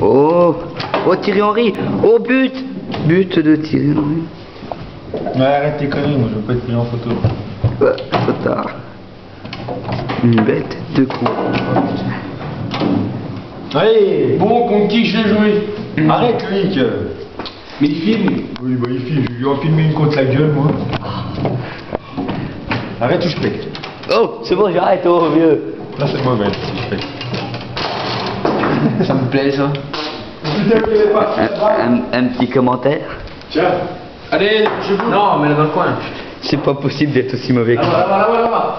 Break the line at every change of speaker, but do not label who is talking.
Oh Oh Thierry Henry Oh but But de Thierry Henry.
Ouais, arrête tes conneries, moi je veux pas être pris en photo.
Ouais, trop tard. Une tête de coup.
Allez, bon, contre qui je l'ai joué Arrête, Loïc
Mais il filme.
Oui, bah il filme, je lui en filmer une contre la gueule, moi. Arrête ou je pète
Oh C'est bon, j'arrête, oh vieux
Là, c'est mauvais, si je pète.
Ça me plaît ça. Un, un- un petit commentaire
Tiens
Allez, je vous. Non, mais dans le coin.
C'est pas possible d'être aussi mauvais que
Là-bas,
ça.
là-bas, là-bas, là-bas.